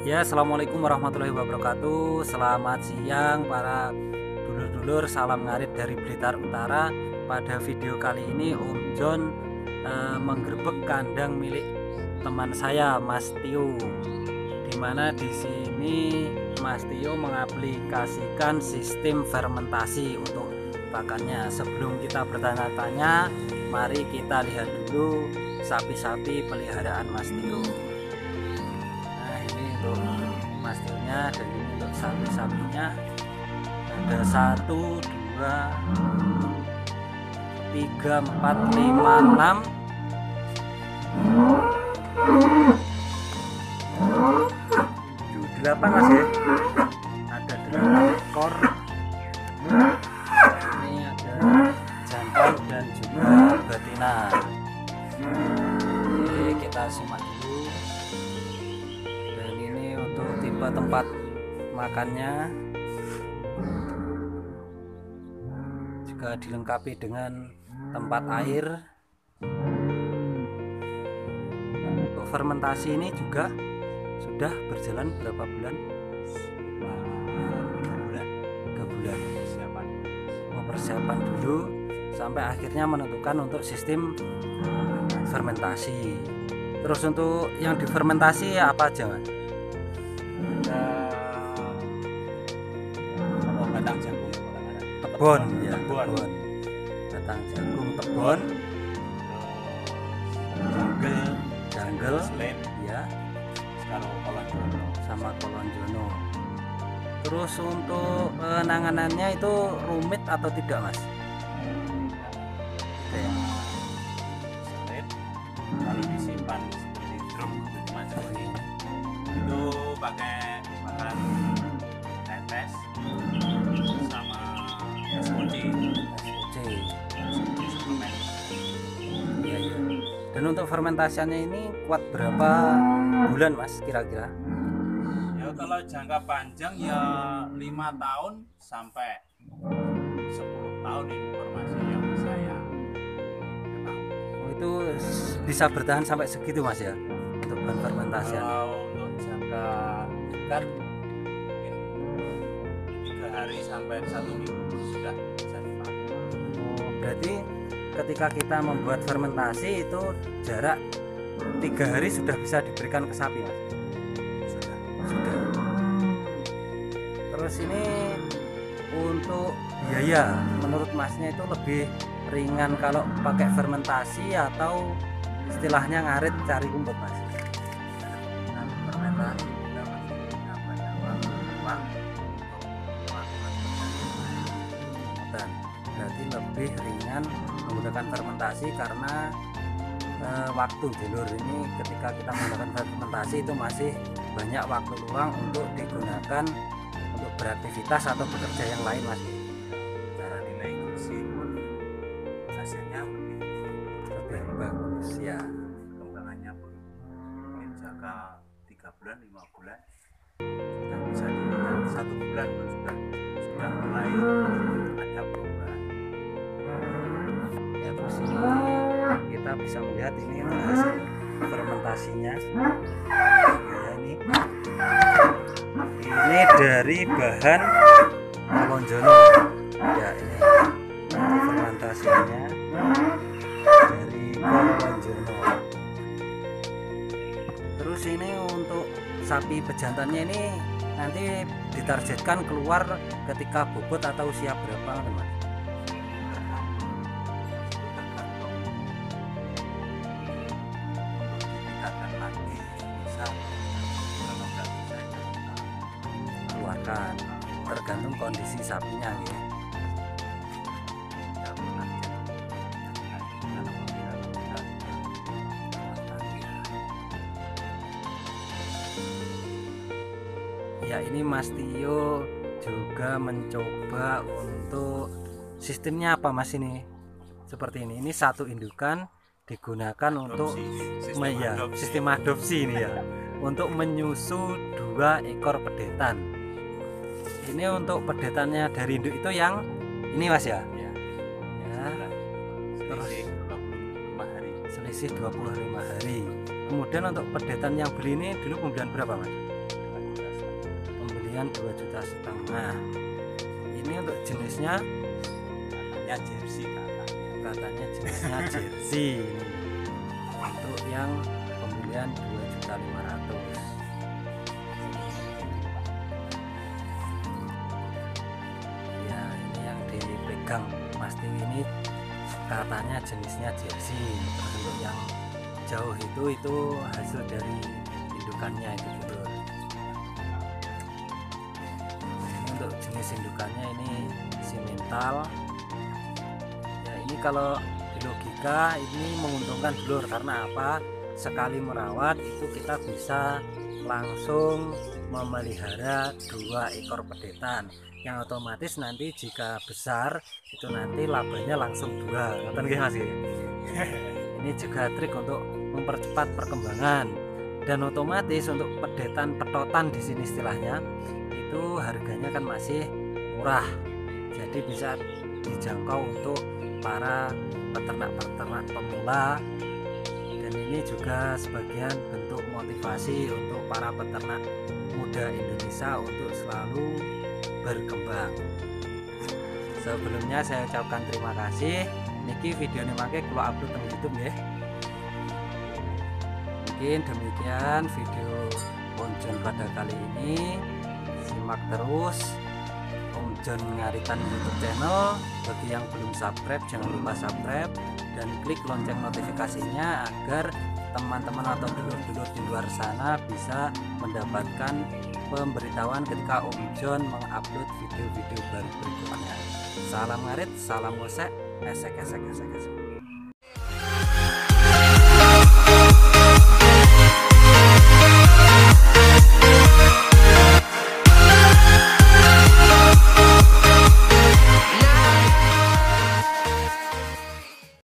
Ya, assalamualaikum warahmatullahi wabarakatuh. Selamat siang para dulur-dulur. Salam ngarit dari Blitar Utara. Pada video kali ini, Om John eh, menggerebek kandang milik teman saya, Mas Tio. Di mana di sini Mas Tio mengaplikasikan sistem fermentasi untuk pakannya. Sebelum kita bertanya-tanya, mari kita lihat dulu sapi-sapi peliharaan Mas Tio untuk mastilnya dan untuk sapi-sapinya ada satu dua tiga empat lima enam. Delapan mas ya. Ada delapan ekor. Ini ada jantan dan juga betina. Oke kita simak tipe tempat makannya. Juga dilengkapi dengan tempat air. Untuk fermentasi ini juga sudah berjalan berapa bulan? tiga bulan? Tiga bulan. Persiapan. Mau persiapan dulu sampai akhirnya menentukan untuk sistem fermentasi. Terus untuk yang difermentasi ya apa aja mas? Batang jagung tebon ya tebon tebon batang jagung tebon jungle jungle selain ya kalau kolon jono. Sama kolon jono. Terus untuk penanganannya itu rumit atau tidak mas? Ya? lalu disimpan seperti drum. Itu pakai dan untuk fermentasiannya ini kuat berapa bulan mas kira-kira? ya kalau jangka panjang ya lima tahun sampai 10 tahun informasi yang saya ketahui. Oh, itu bisa bertahan sampai segitu mas ya untuk bahan fermentasian? Kalau untuk jangka dekat mungkin tiga hari sampai satu minggu sudah bisa dipakai. Oh, berarti ketika kita membuat fermentasi itu jarak tiga hari sudah bisa diberikan ke sapi mas. Sudah sudah. Terus ini untuk biaya menurut masnya itu lebih ringan kalau pakai fermentasi atau istilahnya ngarit cari rumput mas? Fermentasi kita masih waktu dan berarti lebih ringan menggunakan fermentasi karena eh, waktu dulur ini ketika kita menggunakan fermentasi itu masih banyak waktu luang untuk digunakan untuk beraktivitas atau bekerja yang lain mas. Cara nilai gizi pun hasilnya lebih lebih bagus ya perkembangannya pun mungkin jangka tiga bulan lima bulan sudah bisa dilihat. Satu bulan pun sudah sudah mulai bisa melihat ini hasil fermentasinya. Ya ini. Ini dari bahan Kolonjono ya ini. Fermentasinya dari Kolonjono terus ini untuk sapi pejantannya ini nanti ditargetkan keluar ketika bobot atau usia berapa teman keluarkan tergantung kondisi sapinya ya. Ya ini Mas Tio juga mencoba untuk sistemnya apa Mas ini? Seperti ini. Ini satu indukan digunakan untuk sistem ya, adopsi. sistem adopsi ini ya. Untuk menyusu dua ekor pedetan ini untuk pedetannya dari induk itu yang ini mas ya? Ya. Ya terus? Selisih 25 hari. Selisih 25 hari. Kemudian untuk pedetan yang beli ini dulu pembelian berapa mas? Pembelian 2 juta setengah. Ini untuk jenisnya? Katanya jersey katanya. Katanya jenisnya jersey. Untuk yang pembelian 2 juta 500 dipegang Mas ini katanya jenisnya jersey. Terus untuk yang jauh itu itu hasil dari indukannya itu ini untuk jenis indukannya ini simental. Ya ini kalau logika ini menguntungkan dulur. Karena apa? Sekali merawat itu kita bisa langsung memelihara dua ekor pedetan. Yang otomatis nanti jika besar itu nanti labanya langsung dua. Ngerti nggih Mas? Ini juga trik untuk mempercepat perkembangan. Dan otomatis untuk pedetan petotan di sini istilahnya itu harganya kan masih murah. Jadi bisa dijangkau untuk para peternak-peternak pemula. Dan ini juga sebagian bentuk motivasi untuk para peternak muda Indonesia untuk selalu berkembang. Sebelumnya saya ucapkan terima kasih. Niki video ini pakai kalau upload di YouTube ya mungkin demikian video Onjon pada kali ini. Simak terus Om Ngaritan YouTube channel. Bagi yang belum subscribe jangan lupa subscribe dan klik lonceng notifikasinya agar teman-teman atau dulur-dulur di luar sana bisa mendapatkan pemberitahuan ketika Om John mengupload video-video baru berikutnya. Salam ngarit salam gosek esek esek esek esek